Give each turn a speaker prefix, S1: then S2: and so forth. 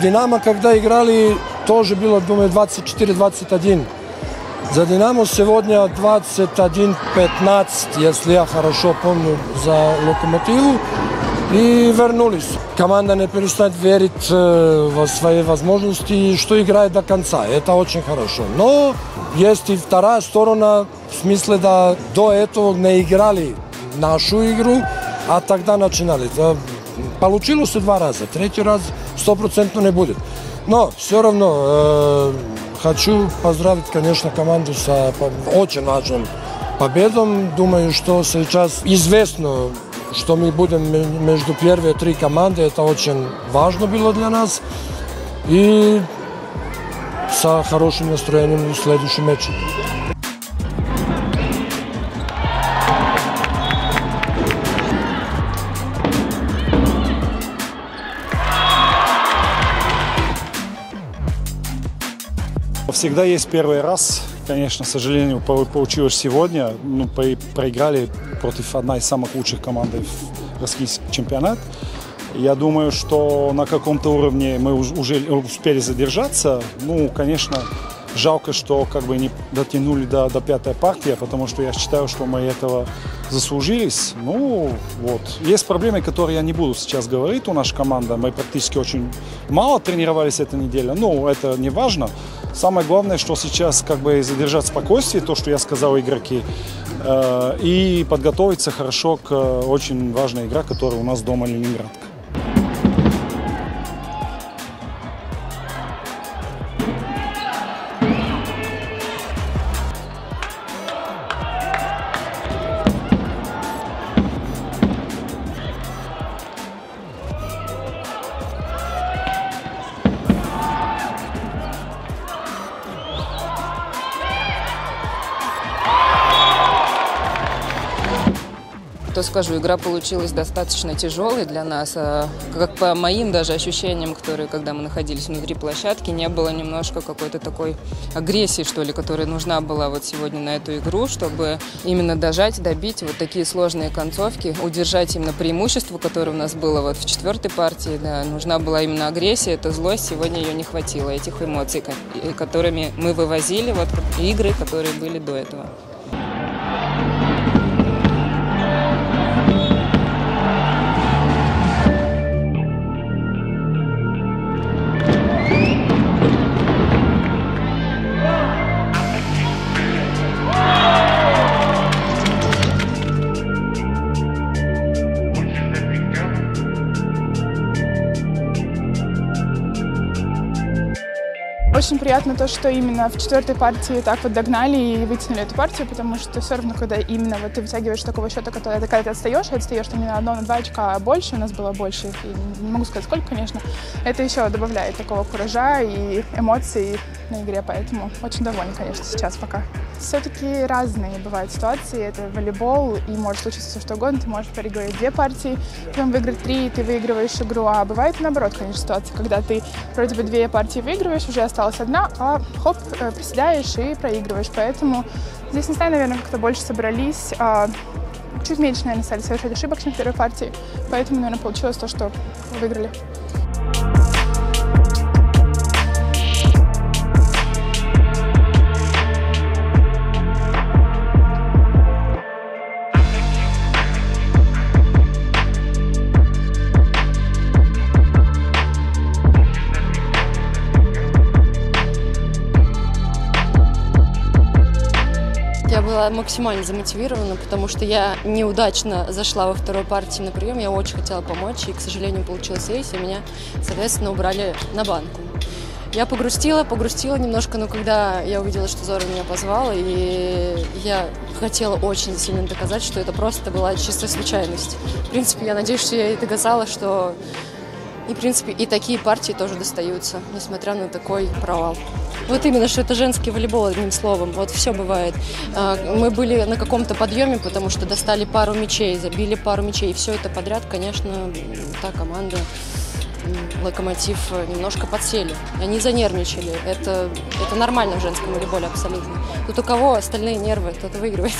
S1: Динамо, когда играли, тоже было, думаю, 24-21. За Динамо сегодня 21-15, если я хорошо помню, за Локомотиву. И вернулись. Команда не перестает верить э, в свои возможности что играет до конца. Это очень хорошо. Но есть и вторая сторона, в смысле, да до этого не играли нашу игру, а тогда начинали. Получилось два раза, третий раз стопроцентно не будет. Но все равно э, хочу поздравить, конечно, команду с очень важным победом. Думаю, что сейчас известно, что мы будем между первые три команды. Это очень важно было для нас. И с хорошим настроением в следующем матче.
S2: Всегда есть первый раз. Конечно, к сожалению, получилось сегодня. Ну, проиграли против одной из самых лучших команд в российский чемпионат. Я думаю, что на каком-то уровне мы уже успели задержаться. Ну, конечно, Жалко, что как бы не дотянули до, до пятой партии, потому что я считаю, что мы этого заслужились. Ну, вот. Есть проблемы, которые я не буду сейчас говорить у нашей команды. Мы практически очень мало тренировались эта неделя. Ну, это не важно. Самое главное, что сейчас как бы задержать спокойствие, то, что я сказал игроки, э, и подготовиться хорошо к очень важной игре, которая у нас дома Ленинградка.
S3: То скажу, игра получилась достаточно тяжелой для нас. А, как по моим даже ощущениям, которые, когда мы находились внутри площадки, не было немножко какой-то такой агрессии, что ли, которая нужна была вот сегодня на эту игру, чтобы именно дожать, добить вот такие сложные концовки, удержать именно преимущество, которое у нас было вот в четвертой партии. Да, нужна была именно агрессия, это злость, сегодня ее не хватило, этих эмоций, которыми мы вывозили, вот игры, которые были до этого.
S4: Очень приятно то, что именно в четвертой партии так вот догнали и вытянули эту партию, потому что все равно, когда именно вот ты вытягиваешь такого счета, который, когда ты отстаешь, и отстаешь там не на одно, на два очка, а больше, у нас было больше, и не могу сказать сколько, конечно, это еще добавляет такого куража и эмоций на игре, поэтому очень довольна, конечно, сейчас пока. Все-таки разные бывают ситуации, это волейбол, и может случиться все что угодно, ты можешь проигрывать две партии, потом выиграть три, и ты выигрываешь игру, а бывает наоборот, конечно, ситуация, когда ты вроде бы две партии выигрываешь, уже осталось одна, а хоп, э, приседаешь и проигрываешь. Поэтому здесь не знаю, наверное, как-то больше собрались. А чуть меньше, наверное, стали совершать ошибок, чем в первой партии. Поэтому, наверное, получилось то, что выиграли.
S5: Была максимально замотивирована, потому что я неудачно зашла во второй партии на прием. Я очень хотела помочь, и, к сожалению, получилось рейс, и меня, соответственно, убрали на банку. Я погрустила, погрустила немножко, но когда я увидела, что Зора меня позвала, и я хотела очень сильно доказать, что это просто была чистая случайность. В принципе, я надеюсь, что я и доказала, что и, в принципе, и такие партии тоже достаются, несмотря на такой провал. Вот именно, что это женский волейбол, одним словом. Вот все бывает. А, мы были на каком-то подъеме, потому что достали пару мячей, забили пару мячей. И все это подряд, конечно, та команда Локомотив немножко подсели. Они занервничали. Это, это нормально в женском волейболе абсолютно. Тут у кого остальные нервы, тот выигрывает.